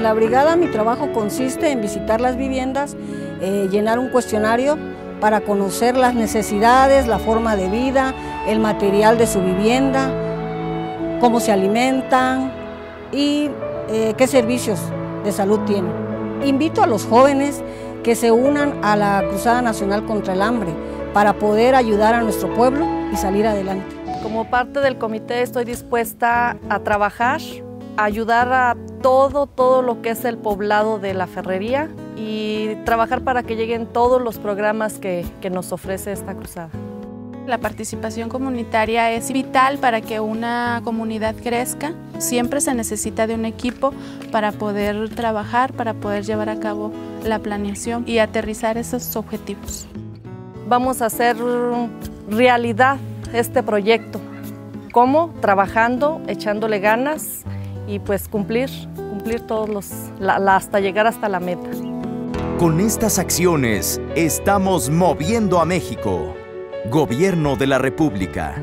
la brigada mi trabajo consiste en visitar las viviendas, eh, llenar un cuestionario para conocer las necesidades, la forma de vida, el material de su vivienda, cómo se alimentan y eh, qué servicios de salud tienen. Invito a los jóvenes que se unan a la Cruzada Nacional contra el Hambre para poder ayudar a nuestro pueblo y salir adelante. Como parte del comité estoy dispuesta a trabajar, ayudar a todo, todo lo que es el poblado de la ferrería y trabajar para que lleguen todos los programas que, que nos ofrece esta cruzada. La participación comunitaria es vital para que una comunidad crezca. Siempre se necesita de un equipo para poder trabajar, para poder llevar a cabo la planeación y aterrizar esos objetivos. Vamos a hacer realidad este proyecto. ¿Cómo? Trabajando, echándole ganas y pues cumplir, cumplir todos los, hasta llegar hasta la meta. Con estas acciones estamos moviendo a México. Gobierno de la República.